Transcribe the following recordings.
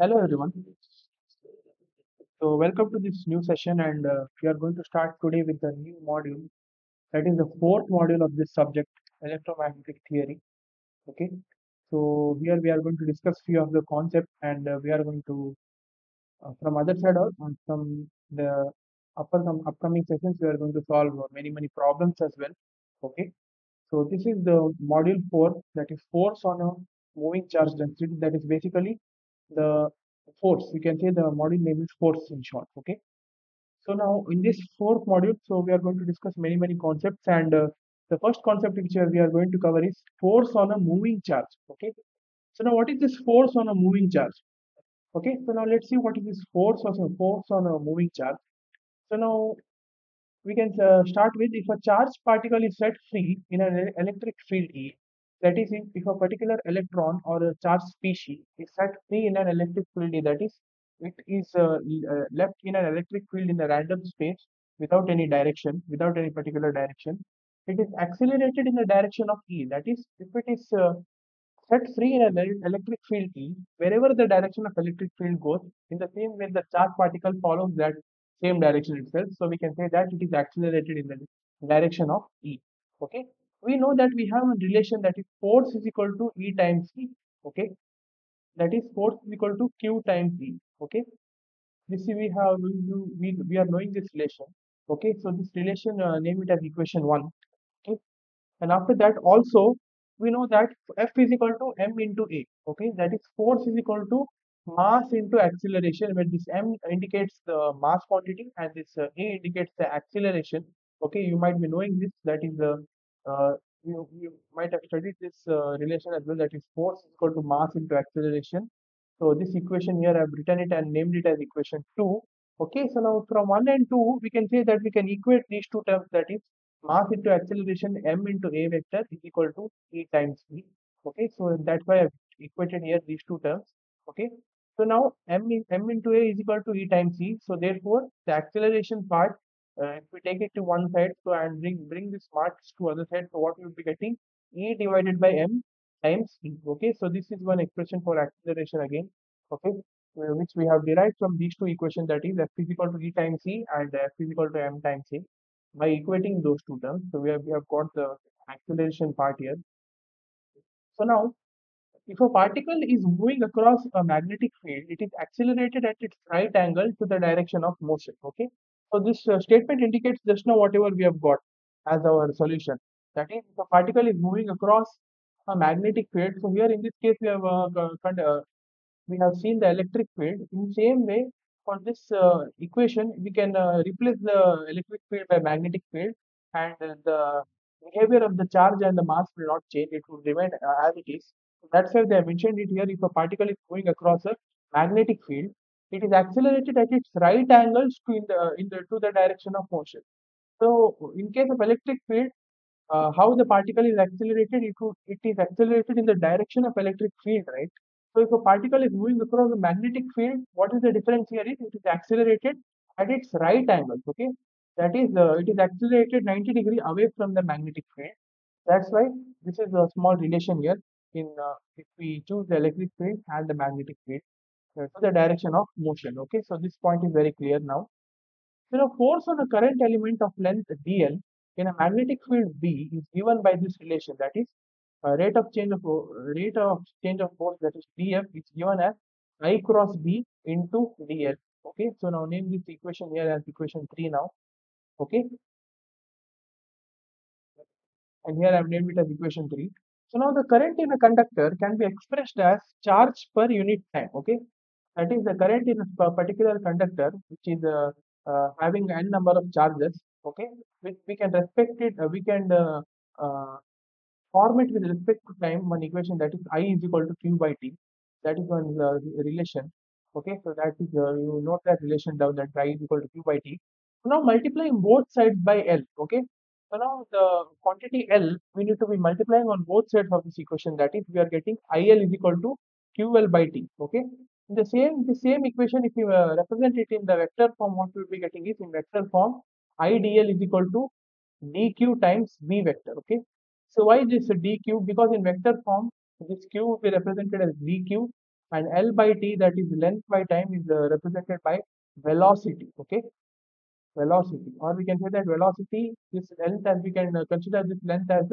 Hello everyone. So welcome to this new session and uh, we are going to start today with the new module that is the fourth module of this subject electromagnetic theory. Okay. So here we are going to discuss few of the concepts and uh, we are going to uh, from other side or uh, from the upper some upcoming sessions we are going to solve many many problems as well. Okay. So this is the module 4 that is force on a moving charge density that is basically the force we can say the module name is force in short okay? So now in this fourth module so we are going to discuss many many concepts and uh, the first concept which we are going to cover is force on a moving charge okay? So now what is this force on a moving charge? Okay so now let's see what is this force on a force on a moving charge. So now we can uh, start with if a charge particle is set free in an electric field E, that is, if, a particular electron or a charge species is set free in an electric field that is, it is uh, uh, left in an electric field in the random space without any direction, without any particular direction, it is accelerated in the direction of E. That is, if it is uh, set free in an electric field E, wherever the direction of electric field goes, in the same way the charge particle follows that same direction itself. So we can say that it is accelerated in the direction of E. Okay. We know that we have a relation that is force is equal to E times E. Okay. That is force is equal to Q times E. Okay. This we have we, we, are knowing this relation. Okay. So this relation uh, name it as equation one. Okay. And after that also we know that F is equal to m into A. Okay. That is force is equal to mass into acceleration where this m indicates the mass quantity and this uh, a indicates the acceleration okay you might be knowing this that is the uh, you, you might have studied this uh, relation as well that is force is equal to mass into acceleration. So this equation here i've written it and named it as equation 2 okay so now from 1 and 2 we can say that we can equate these two terms that is mass into acceleration m into a vector is equal to e times v okay so that's why i've equated here these two terms. Okay so now m, m into a is equal to e times e. So therefore, the acceleration part, uh, if we take it to one side, so and bring bring this marks to other side, so what we will be getting e divided by m times e. Okay, so this is one expression for acceleration again. Okay, uh, which we have derived from these two equations that is f is equal to e times e and f is equal to m times e. By equating those two terms, so we have we have got the acceleration part here. So now if a particle is moving across a magnetic field, it is accelerated at its right angle to the direction of motion. Okay. So this uh, statement indicates just now whatever we have got as our solution. That is, a particle is moving across a magnetic field. So here in this case, we have uh, uh, we have seen the electric field. In same way, for this uh, equation, we can uh, replace the electric field by magnetic field, and uh, the behavior of the charge and the mass will not change. It will remain as it is. That's why they have mentioned it here. If a particle is going across a magnetic field, it is accelerated at its right angles to in the in the to the direction of motion. So in case of electric field, uh, how the particle is accelerated, it it is accelerated in the direction of electric field, right? So if a particle is moving across a magnetic field, what is the difference here? Is it is accelerated at its right angles, okay? That is, uh, it is accelerated 90 degree away from the magnetic field. That's why this is a small relation here in uh, if we choose the electric field and the magnetic field the direction of motion. Okay, so this point is very clear now. So the force on a current element of length dl in a magnetic field B is given by this relation that is uh, rate of change of rate of change of force that is df is given as I cross B into dl. Okay, so now name this equation here as equation 3 now. Okay, and here I have named it as equation 3. So now the current in a conductor can be expressed as charge per unit time. Okay, that is the current in a particular conductor which is uh, uh, having n number of charges. Okay, which we can respect it. Uh, we can uh, uh, form it with respect to time. One equation that is I is equal to Q by T. That is one relation. Okay, so that is you note that relation down that I is equal to Q by T. So now multiplying both sides by L. Okay, so now the quantity L, we need to be multiplying on both sides of this equation. That is, we are getting IL is equal to QL by T. Okay. The same the same equation, if you uh, represent it in the vector form, what we will be getting is in vector form, IDL is equal to dq times v vector. Okay. So why this dq? Because in vector form, this q will be represented as dq and L by T that is length by time is uh, represented by velocity okay velocity or we can say that velocity this length as we can uh, consider this length as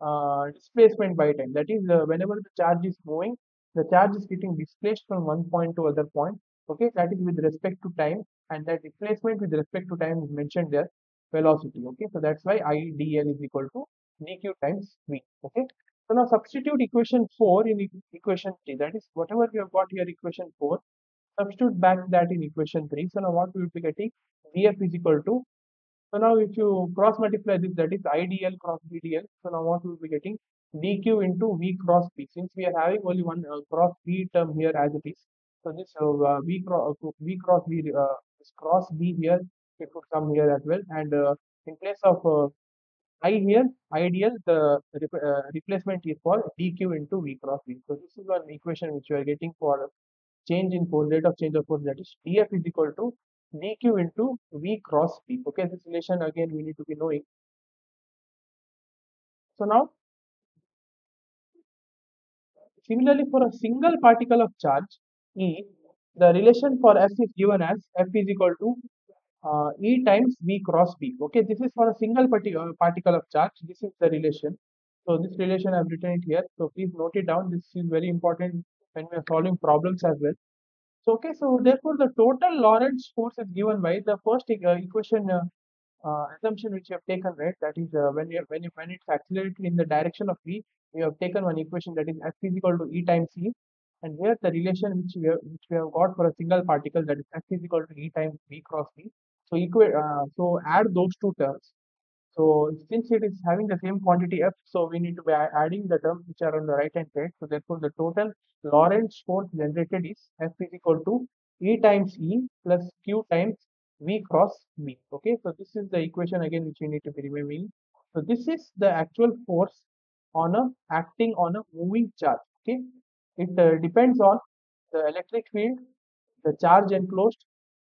uh, displacement by time that is uh, whenever the charge is moving the charge is getting displaced from one point to other point okay? That is with respect to time and that displacement with respect to time is mentioned there velocity okay? So that's why idl is equal to dq times v okay? So now substitute equation 4 in equation 3 that is whatever you have got here equation 4 substitute back that in equation 3 so now what we will be getting? Vf is equal to so now if you cross multiply this that is idl cross vdl so now what we will be getting? Dq into v cross p. Since we are having only one uh, cross v term here as it is so this uh, v, cross, v cross v uh, this cross b here it would come here as well. And uh, in place of uh, i here ideal the uh, replacement is for dq into v cross v so this is one equation which you are getting for change in force rate of change of force that is df is equal to dq into v cross p okay this relation again we need to be knowing. So now similarly for a single particle of charge e the relation for f is given as f is equal to uh, e times v cross b okay this is for a single particle particle of charge. This is the relation. So this relation i've written it here. So please note it down. This is very important when we are solving problems as well so, okay, so therefore the total Lorentz force is given by the first uh, equation uh, uh, assumption which you have taken, right? That is uh, when you when you when it's accelerated in the direction of v, we have taken one equation that is f is equal to e times c, and here the relation which we have which we have got for a single particle that is f is equal to e times v cross v. So equate uh, so add those two terms. So since it is having the same quantity f, so we need to be adding the terms which are on the right hand side. So therefore the total Lorentz force generated is F is equal to E times E plus Q times V cross V. Okay, so this is the equation again which we need to be remembering. So this is the actual force on a acting on a moving charge. Okay, it uh, depends on the electric field, the charge enclosed,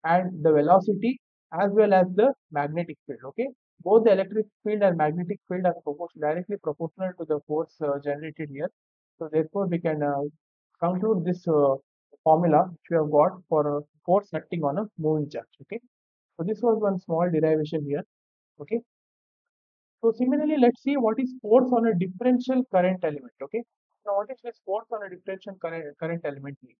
and the velocity as well as the magnetic field. Okay, both the electric field and magnetic field are proportion, directly proportional to the force uh, generated here. So therefore, we can uh, conclude this uh, formula which we have got for a force acting on a moving charge okay? So this was one small derivation here okay? So similarly let's see what is force on a differential current element okay? Now what is this force on a differential current, current element mean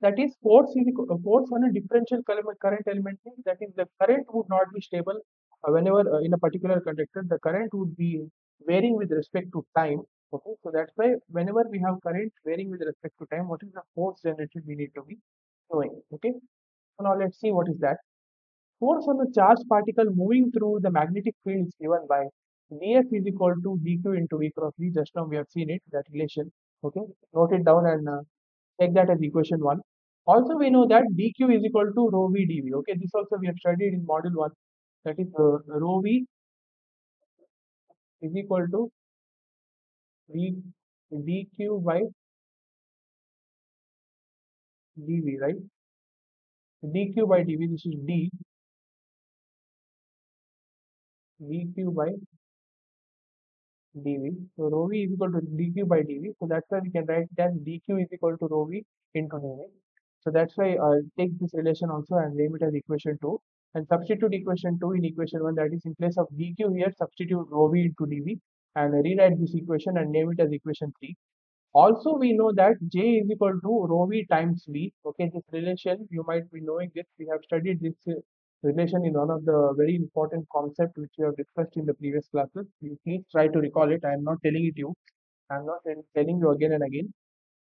that is force is force on a differential current element means that is the current would not be stable uh, whenever uh, in a particular conductor the current would be varying with respect to time Okay, so that's why whenever we have current varying with respect to time, what is the force generated we need to be knowing. Okay, so now let's see what is that. Force on a charged particle moving through the magnetic field is given by df is equal to dq into v cross v. Just now we have seen it, that relation. Okay, note it down and uh, take that as equation 1. Also, we know that dq is equal to rho v dv. Okay, this also we have studied in module 1. That is uh, rho v is equal to v dq by dv, right? dq by dv, this is d vq by dv. So rho v is equal to dq by dv. So that's why we can write that dq is equal to rho v into dv. So that's why I'll take this relation also and name it as equation 2 and substitute equation 2 in equation 1 that is in place of dq here substitute rho v into dv and rewrite this equation and name it as equation 3. Also, we know that J is equal to rho V times V. Okay, this relation, you might be knowing this. We have studied this uh, relation in one of the very important concepts which we have discussed in the previous classes. You please try to recall it. I am not telling it you. I am not telling you again and again.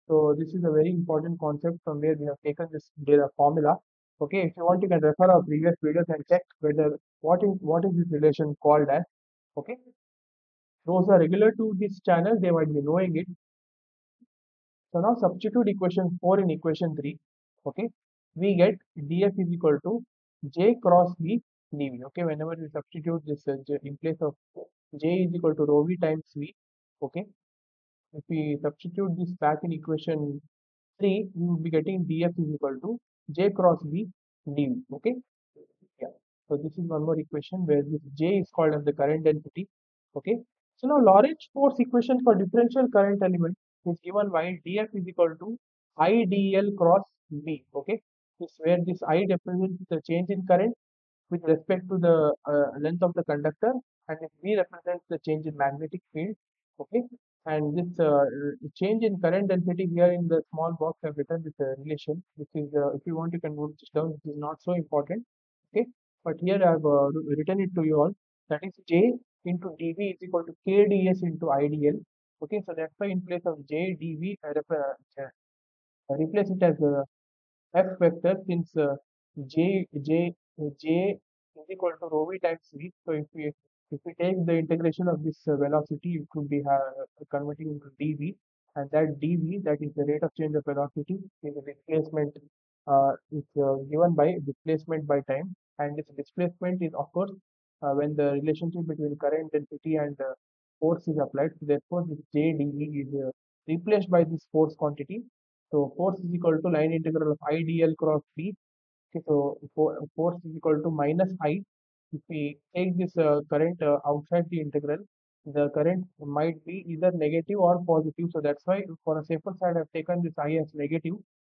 So this is a very important concept from where we have taken this data formula. Okay, if you want, you can refer our previous videos and check whether what is what is this relation called as. Okay, those are regular to this channel, they might be knowing it. So now substitute equation 4 in equation 3. Okay, we get df is equal to j cross v dv. Okay, whenever we substitute this uh, in place of j is equal to rho v times v. Okay, if we substitute this back in equation 3, we will be getting df is equal to j cross v dv. Okay, yeah. So this is one more equation where this j is called as the current density. Okay, so now Lorentz force equation for differential current element is given by df is equal to idl cross b. Okay, this where this i represents the change in current with respect to the uh, length of the conductor and if b represents the change in magnetic field okay? And this uh, change in current density here in the small box I've written this uh, relation which is uh, if you want you can note this down it is not so important okay? But here I have uh, written it to you all. That is j into dv is equal to kds into idl okay? So that's why in place of j dv I replace it as uh, f vector since uh, j j j is equal to rho v times v. So if we if we take the integration of this uh, velocity, it could be uh, converting into dv, and that dv, that is the rate of change of velocity, is the displacement uh, is uh, given by displacement by time, and this displacement is of course uh, when the relationship between current density and uh, force is applied. So therefore, this j dv is uh, replaced by this force quantity. So force is equal to line integral of I dl cross b Okay, so force is equal to minus I. If we take this uh, current uh, outside the integral, the current might be either negative or positive. So that's why for a safer side, I've taken this I as negative.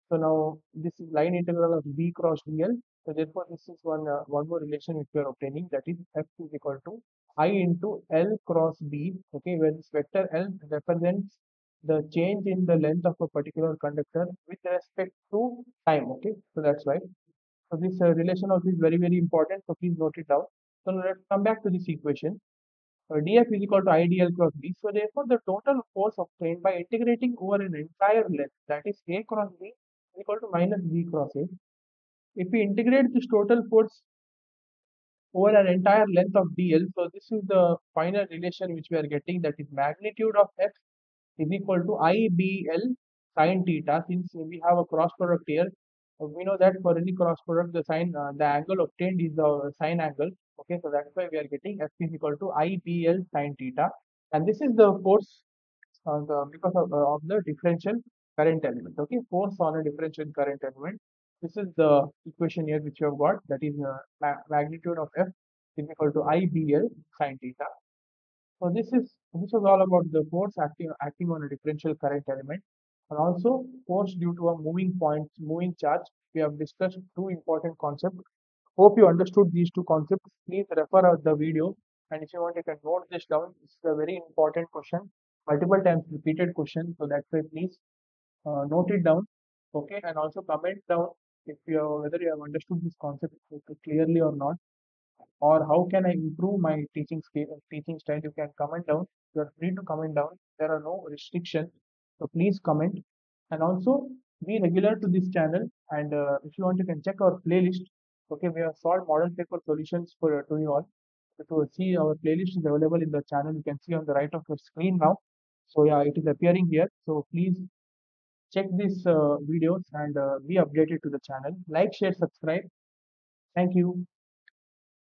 So now this is line integral of B cross dl. So therefore, this is one uh, one more relation which we are obtaining that is F is equal to I into L cross B. Okay, where this vector L represents the change in the length of a particular conductor with respect to time. Okay, so that's why. So this uh, relation also is very, very important. So please note it down. So let's come back to this equation. Uh, dF is equal to IDL cross B. So therefore, the total force obtained by integrating over an entire length, that is A cross B, is equal to minus B cross A. If we integrate this total force over an entire length of dl, so this is the final relation which we are getting, that is magnitude of x is equal to IBL sine theta. Since we have a cross product here, we know that for any cross product the sine uh, the angle obtained is the sine angle. Okay so that's why we are getting f is equal to ibl sine theta. And this is the force uh, the, because of, uh, of the differential current element. Okay force on a differential current element. This is the equation here which you have got. That is uh, ma magnitude of f is equal to ibl sine theta so this is this is all about the force acting acting on a differential current element and also force due to a moving point, moving charge. We have discussed two important concepts. Hope you understood these two concepts. Please refer the video and if you want you can note this down. It's a very important question, multiple times repeated question. So that way please uh, note it down. Okay, and also comment down if you have, whether you have understood this concept clearly or not or how can I improve my teaching teaching style, you can comment down. You are free to comment down. There are no restrictions. So please comment and also be regular to this channel. And uh, if you want, you can check our playlist. Okay, we have solved model paper solutions for uh, to you all. So to see our playlist is available in the channel. You can see on the right of your screen now. So yeah, it is appearing here. So please check these uh, videos and uh, be updated to the channel. Like, share, subscribe. Thank you.